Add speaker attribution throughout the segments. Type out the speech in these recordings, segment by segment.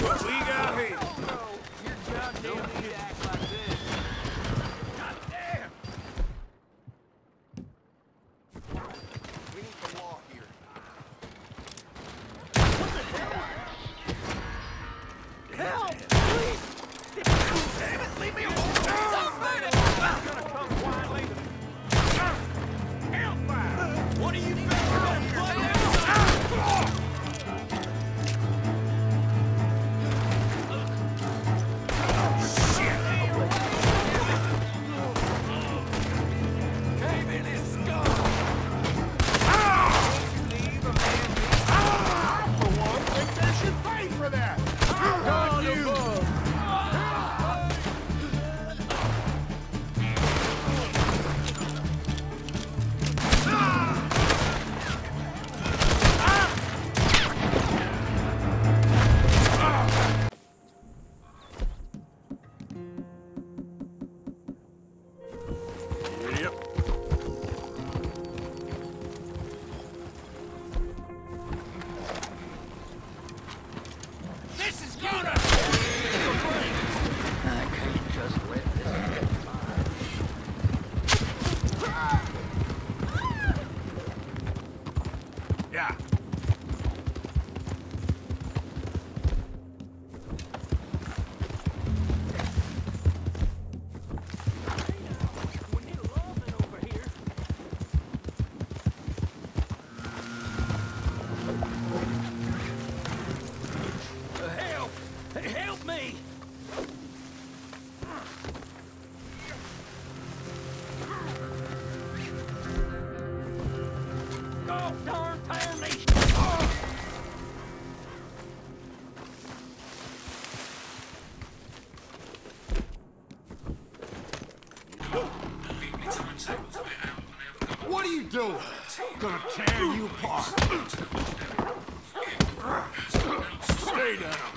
Speaker 1: What we?
Speaker 2: You're goddamn need to act like this.
Speaker 1: Goddamn!
Speaker 3: We need the law here. What the hell?
Speaker 1: Help! Please! Damn it, leave me alone! I'm gonna come quietly. Hellfire!
Speaker 2: What are you
Speaker 3: Doing?
Speaker 1: Gonna tear you apart. Stay down.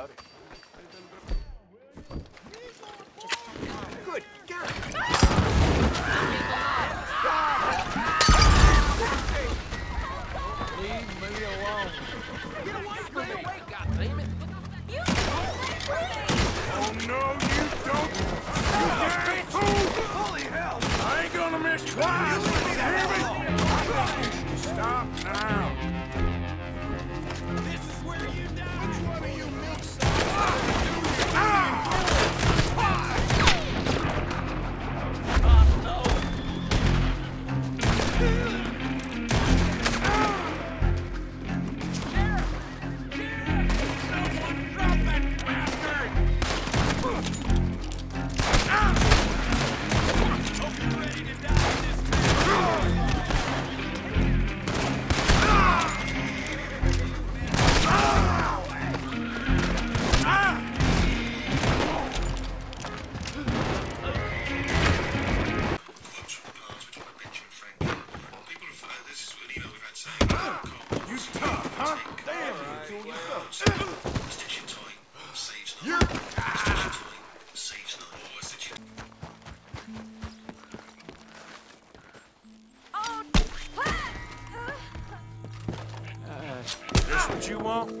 Speaker 2: Howdy.
Speaker 3: Good God!
Speaker 2: Leave me alone.
Speaker 3: Get away from me!
Speaker 1: Oh no, you don't! You damn fool!
Speaker 3: Holy hell!
Speaker 1: I ain't gonna miss twice!
Speaker 3: What you want?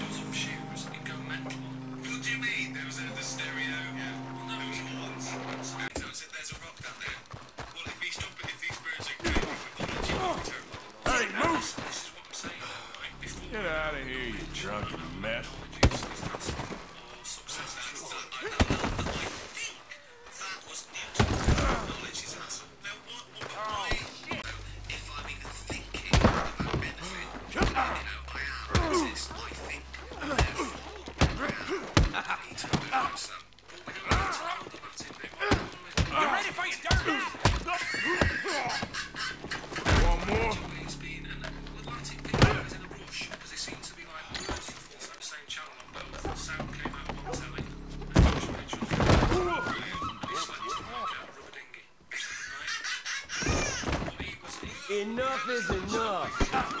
Speaker 1: Enough is enough.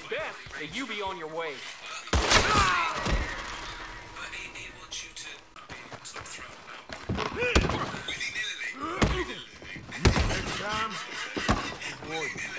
Speaker 2: It's best that you be on your way. Next time, avoid